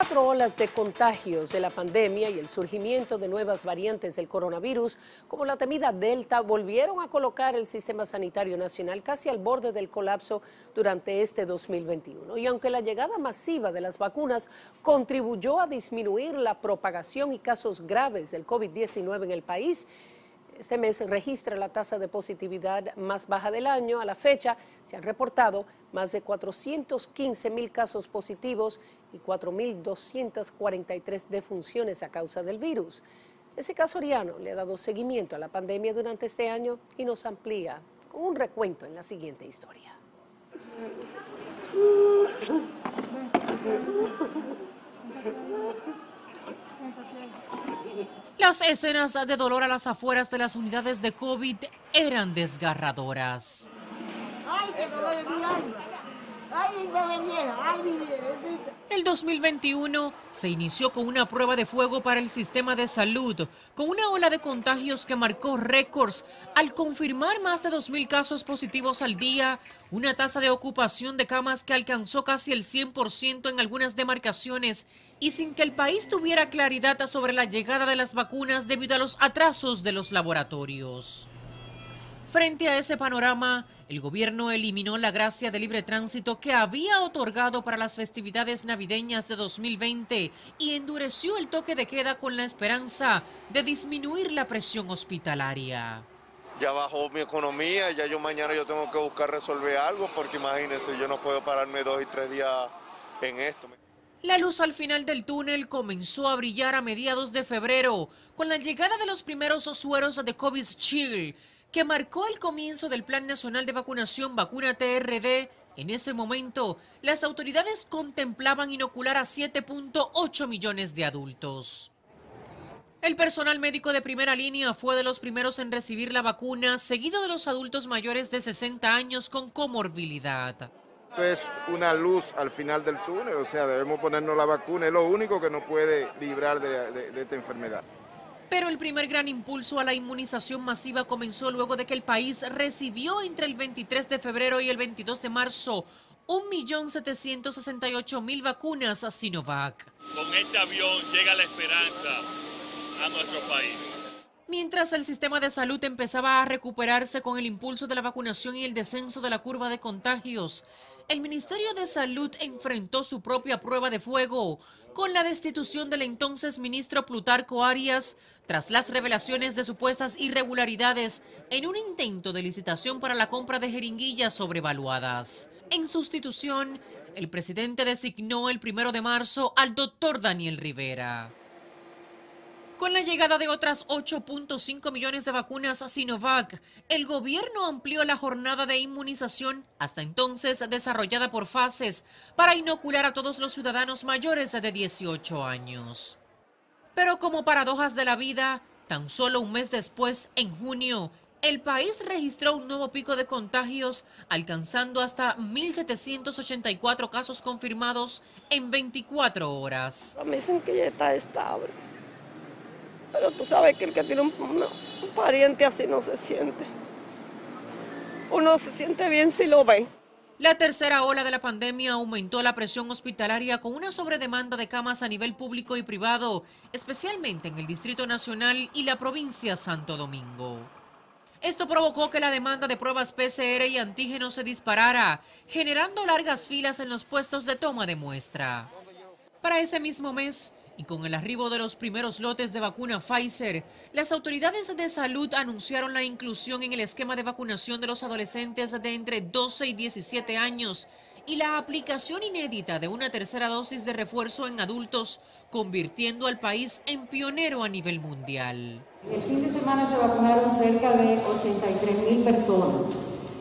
Cuatro olas de contagios de la pandemia y el surgimiento de nuevas variantes del coronavirus, como la temida Delta, volvieron a colocar el sistema sanitario nacional casi al borde del colapso durante este 2021. Y aunque la llegada masiva de las vacunas contribuyó a disminuir la propagación y casos graves del COVID-19 en el país, este mes registra la tasa de positividad más baja del año. A la fecha se han reportado más de 415 mil casos positivos y 4.243 defunciones a causa del virus. Ese caso Oriano le ha dado seguimiento a la pandemia durante este año y nos amplía con un recuento en la siguiente historia. Las escenas de dolor a las afueras de las unidades de COVID eran desgarradoras. ¡Ay, qué dolor de El 2021 se inició con una prueba de fuego para el sistema de salud, con una ola de contagios que marcó récords al confirmar más de 2.000 casos positivos al día, una tasa de ocupación de camas que alcanzó casi el 100% en algunas demarcaciones y sin que el país tuviera claridad sobre la llegada de las vacunas debido a los atrasos de los laboratorios. Frente a ese panorama, el gobierno eliminó la gracia de libre tránsito que había otorgado para las festividades navideñas de 2020 y endureció el toque de queda con la esperanza de disminuir la presión hospitalaria. Ya bajó mi economía, ya yo mañana yo tengo que buscar resolver algo porque imagínense, yo no puedo pararme dos y tres días en esto. La luz al final del túnel comenzó a brillar a mediados de febrero con la llegada de los primeros sueros de COVID Chill que marcó el comienzo del Plan Nacional de Vacunación Vacuna TRD. En ese momento, las autoridades contemplaban inocular a 7.8 millones de adultos. El personal médico de primera línea fue de los primeros en recibir la vacuna, seguido de los adultos mayores de 60 años con comorbilidad. Es una luz al final del túnel, o sea, debemos ponernos la vacuna, es lo único que nos puede librar de, de esta enfermedad. Pero el primer gran impulso a la inmunización masiva comenzó luego de que el país recibió entre el 23 de febrero y el 22 de marzo 1.768.000 vacunas a Sinovac. Con este avión llega la esperanza a nuestro país. Mientras el sistema de salud empezaba a recuperarse con el impulso de la vacunación y el descenso de la curva de contagios, el Ministerio de Salud enfrentó su propia prueba de fuego con la destitución del entonces ministro Plutarco Arias tras las revelaciones de supuestas irregularidades en un intento de licitación para la compra de jeringuillas sobrevaluadas. En sustitución, el presidente designó el primero de marzo al doctor Daniel Rivera. Con la llegada de otras 8.5 millones de vacunas a Sinovac, el gobierno amplió la jornada de inmunización, hasta entonces desarrollada por fases, para inocular a todos los ciudadanos mayores de 18 años. Pero como paradojas de la vida, tan solo un mes después, en junio, el país registró un nuevo pico de contagios, alcanzando hasta 1.784 casos confirmados en 24 horas. Me dicen que ya está estable. Pero tú sabes que el que tiene un, pariente así no se siente. Uno se siente bien si lo ve. La tercera ola de la pandemia aumentó la presión hospitalaria con una sobredemanda de camas a nivel público y privado, especialmente en el Distrito Nacional y la provincia Santo Domingo. Esto provocó que la demanda de pruebas PCR y antígenos se disparara, generando largas filas en los puestos de toma de muestra. Para ese mismo mes, y con el arribo de los primeros lotes de vacuna Pfizer, las autoridades de salud anunciaron la inclusión en el esquema de vacunación de los adolescentes de entre 12 y 17 años y la aplicación inédita de una tercera dosis de refuerzo en adultos, convirtiendo al país en pionero a nivel mundial. el fin de semana se vacunaron cerca de 83 mil personas,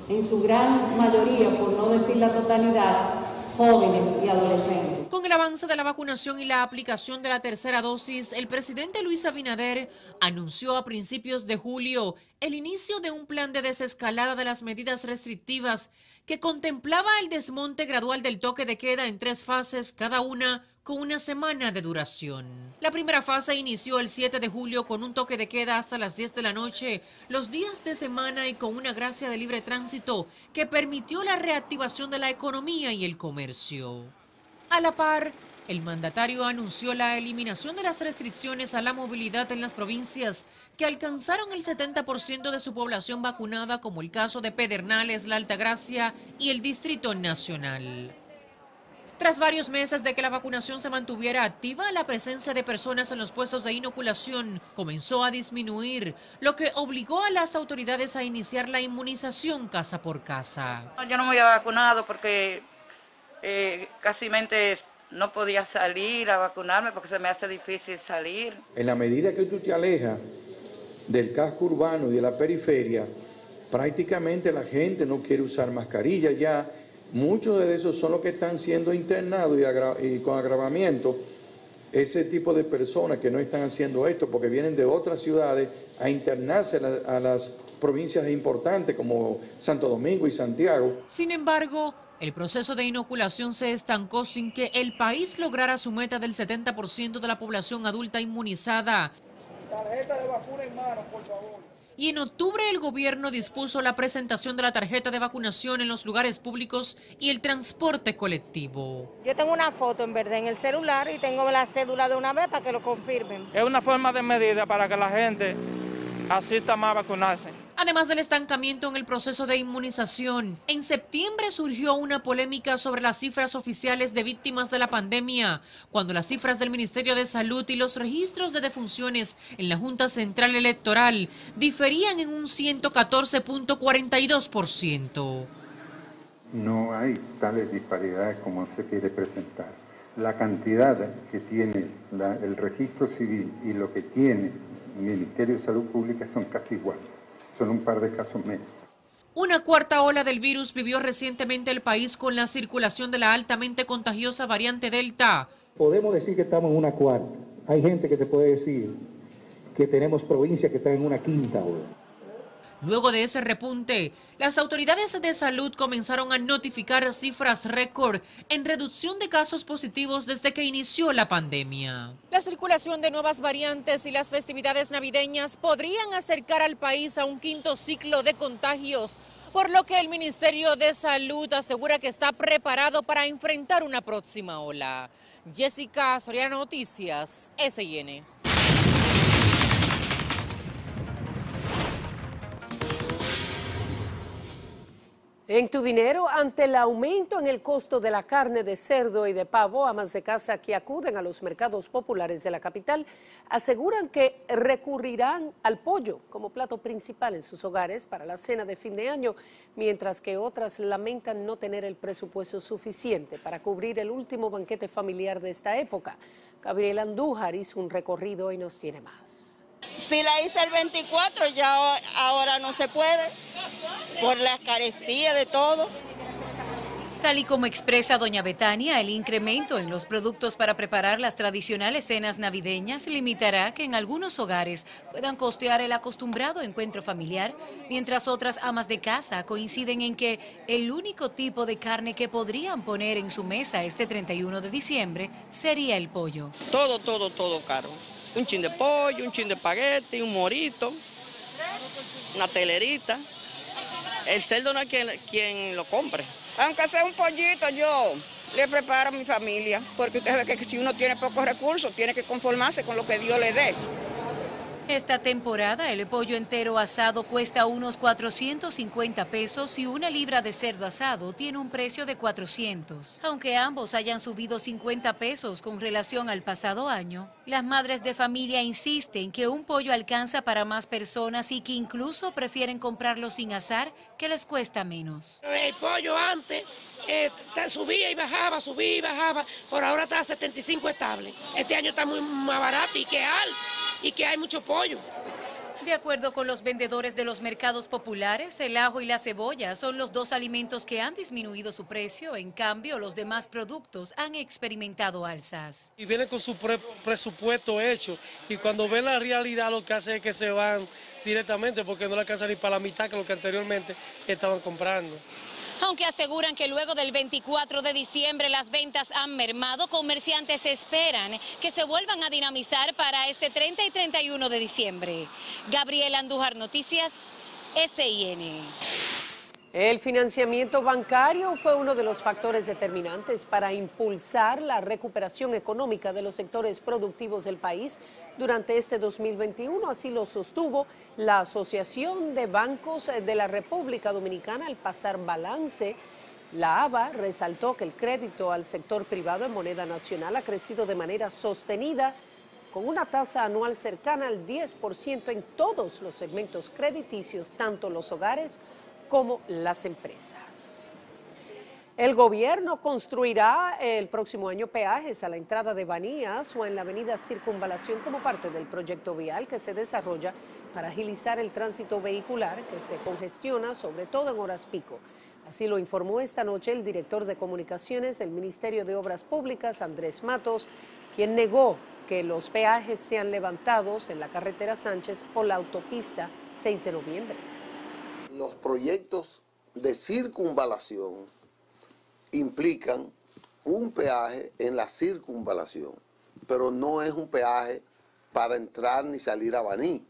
en su gran mayoría, por no decir la totalidad, Con el avance de la vacunación y la aplicación de la tercera dosis, el presidente Luis Abinader anunció a principios de julio el inicio de un plan de desescalada de las medidas restrictivas que contemplaba el desmonte gradual del toque de queda en tres fases, cada una con una semana de duración. La primera fase inició el 7 de julio con un toque de queda hasta las 10 de la noche, los días de semana y con una gracia de libre tránsito que permitió la reactivación de la economía y el comercio. A la par, El mandatario anunció la eliminación de las restricciones a la movilidad en las provincias que alcanzaron el 70% de su población vacunada, como el caso de Pedernales, La Altagracia y el Distrito Nacional. Tras varios meses de que la vacunación se mantuviera activa, la presencia de personas en los puestos de inoculación comenzó a disminuir, lo que obligó a las autoridades a iniciar la inmunización casa por casa. Yo no me había vacunado porque eh, casi no podía salir a vacunarme porque se me hace difícil salir. En la medida que tú te alejas del casco urbano y de la periferia, prácticamente la gente no quiere usar mascarilla ya Muchos de esos son los que están siendo internados y, con agravamiento. Ese tipo de personas que no están haciendo esto porque vienen de otras ciudades a internarse a las provincias importantes como Santo Domingo y Santiago. Sin embargo, el proceso de inoculación se estancó sin que el país lograra su meta del 70% de la población adulta inmunizada. Tarjeta de vacuna en mano, por favor y en octubre el gobierno dispuso la presentación de la tarjeta de vacunación en los lugares públicos y el transporte colectivo. Yo tengo una foto en verde en el celular y tengo la cédula de una vez para que lo confirmen. Es una forma de medida para que la gente asista más a vacunarse. Además del estancamiento en el proceso de inmunización, en septiembre surgió una polémica sobre las cifras oficiales de víctimas de la pandemia, cuando las cifras del Ministerio de Salud y los registros de defunciones en la Junta Central Electoral diferían en un 114.42%. No hay tales disparidades como se quiere presentar. La cantidad que tiene el registro civil y lo que tiene el Ministerio de Salud Pública son casi iguales son un par de casos menos. Una cuarta ola del virus vivió recientemente el país con la circulación de la altamente contagiosa variante Delta. Podemos decir que estamos en una cuarta. Hay gente que te puede decir que tenemos provincias que están en una quinta ola. Luego de ese repunte, las autoridades de salud comenzaron a notificar cifras récord en reducción de casos positivos desde que inició la pandemia. La circulación de nuevas variantes y las festividades navideñas podrían acercar al país a un quinto ciclo de contagios, por lo que el Ministerio de Salud asegura que está preparado para enfrentar una próxima ola. Jessica Soriano Noticias, SIN. En tu dinero, ante el aumento en el costo de la carne de cerdo y de pavo, amas de casa que acuden a los mercados populares de la capital aseguran que recurrirán al pollo como plato principal en sus hogares para la cena de fin de año, mientras que otras lamentan no tener el presupuesto suficiente para cubrir el último banquete familiar de esta época. Gabriel Andújar hizo un recorrido y nos tiene más. Si la hice el 24, ya ahora no se puede, por la carestía de todo. Tal y como expresa doña Betania, el incremento en los productos para preparar las tradicionales cenas navideñas limitará que en algunos hogares puedan costear el acostumbrado encuentro familiar, mientras otras amas de casa coinciden en que el único tipo de carne que podrían poner en su mesa este 31 de diciembre sería el pollo. Todo, todo, todo caro un chin de pollo, un chin de espagueti, un morito, una telerita. El cerdo no hay quien, lo compre. Aunque sea un pollito, yo le preparo a mi familia, porque usted ve que si uno tiene pocos recursos, tiene que conformarse con lo que Dios le dé. Esta temporada el pollo entero asado cuesta unos 450 pesos y una libra de cerdo asado tiene un precio de 400. Aunque ambos hayan subido 50 pesos con relación al pasado año, las madres de familia insisten que un pollo alcanza para más personas y que incluso prefieren comprarlo sin asar que les cuesta menos. El pollo antes eh, subía y bajaba, subía y bajaba, por ahora está a 75 estable. Este año está muy más barato y que al y que hay mucho pollo. De acuerdo con los vendedores de los mercados populares, el ajo y la cebolla son los dos alimentos que han disminuido su precio, en cambio los demás productos han experimentado alzas. Y vienen con su presupuesto hecho y cuando ven la realidad lo que hace es que se van directamente porque no le alcanza ni para la mitad que lo que anteriormente estaban comprando. Aunque aseguran que luego del 24 de diciembre las ventas han mermado, comerciantes esperan que se vuelvan a dinamizar para este 30 y 31 de diciembre. Gabriel Andújar Noticias, SIN. El financiamiento bancario fue uno de los factores determinantes para impulsar la recuperación económica de los sectores productivos del país durante este 2021. Así lo sostuvo la Asociación de Bancos de la República Dominicana al pasar balance. La ABA resaltó que el crédito al sector privado en moneda nacional ha crecido de manera sostenida con una tasa anual cercana al 10% en todos los segmentos crediticios, tanto los hogares como las empresas. El gobierno construirá el próximo año peajes a la entrada de Banías o en la avenida Circunvalación como parte del proyecto vial que se desarrolla para agilizar el tránsito vehicular que se congestiona sobre todo en horas pico. Así lo informó esta noche el director de comunicaciones del Ministerio de Obras Públicas, Andrés Matos, quien negó que los peajes sean levantados en la carretera Sánchez o la autopista 6 de noviembre los proyectos de circunvalación implican un peaje en la circunvalación, pero no es un peaje para entrar ni salir a Baní,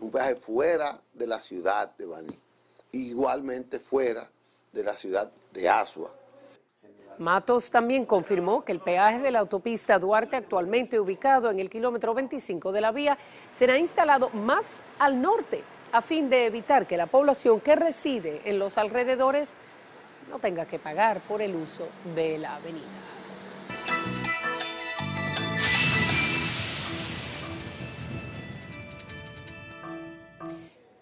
un peaje fuera de la ciudad de Baní, igualmente fuera de la ciudad de Asua. Matos también confirmó que el peaje de la autopista Duarte, actualmente ubicado en el kilómetro 25 de la vía, será instalado más al norte a fin de evitar que la población que reside en los alrededores no tenga que pagar por el uso de la avenida.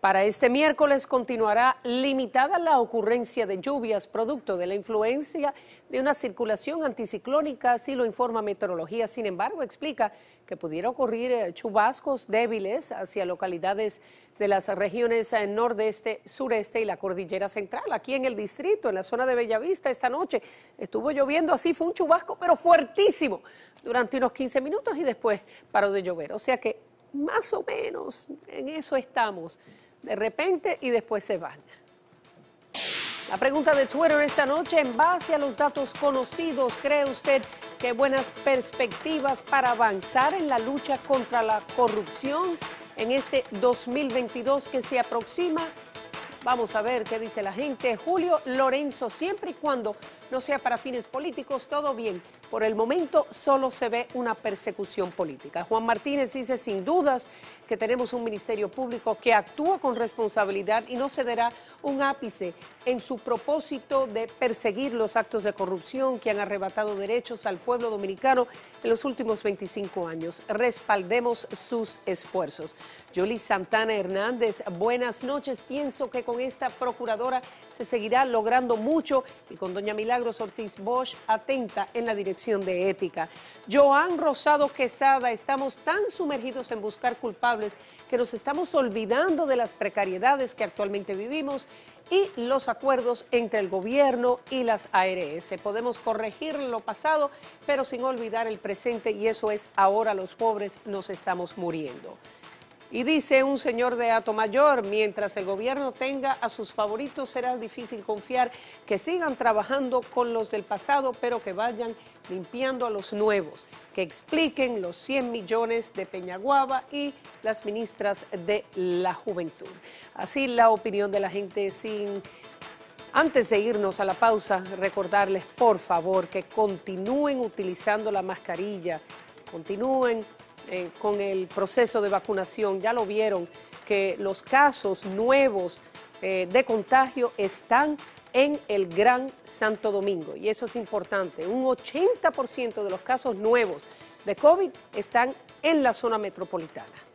Para este miércoles continuará limitada la ocurrencia de lluvias producto de la influencia de una circulación anticiclónica, así lo informa Meteorología. Sin embargo, explica que pudiera ocurrir eh, chubascos débiles hacia localidades de las regiones eh, nordeste, sureste y la cordillera central. Aquí en el distrito, en la zona de Bellavista, esta noche estuvo lloviendo así, fue un chubasco, pero fuertísimo, durante unos 15 minutos y después paró de llover. O sea que más o menos en eso estamos de repente y después se van. La pregunta de Twitter esta noche, en base a los datos conocidos, ¿cree usted que buenas perspectivas para avanzar en la lucha contra la corrupción en este 2022 que se aproxima? Vamos a ver qué dice la gente. Julio Lorenzo, siempre y cuando no sea para fines políticos, todo bien. Por el momento solo se ve una persecución política. Juan Martínez dice sin dudas que tenemos un Ministerio Público que actúa con responsabilidad y no cederá un ápice en su propósito de perseguir los actos de corrupción que han arrebatado derechos al pueblo dominicano en los últimos 25 años. Respaldemos sus esfuerzos. Yoli Santana Hernández, buenas noches. Pienso que con esta procuradora se seguirá logrando mucho y con doña Milagros Ortiz Bosch atenta en la dirección de ética. Joan Rosado Quesada, estamos tan sumergidos en buscar culpables que nos estamos olvidando de las precariedades que actualmente vivimos y los acuerdos entre el gobierno y las ARS. Podemos corregir lo pasado, pero sin olvidar el presente y eso es ahora los pobres nos estamos muriendo. Y dice un señor de Ato Mayor, mientras el gobierno tenga a sus favoritos será difícil confiar que sigan trabajando con los del pasado, pero que vayan limpiando a los nuevos, que expliquen los 100 millones de Peñaguaba y las ministras de la juventud. Así la opinión de la gente sin... Antes de irnos a la pausa, recordarles por favor que continúen utilizando la mascarilla, continúen eh, con el proceso de vacunación. Ya lo vieron que los casos nuevos eh, de contagio están en el Gran Santo Domingo y eso es importante. Un 80% de los casos nuevos de COVID están en la zona metropolitana.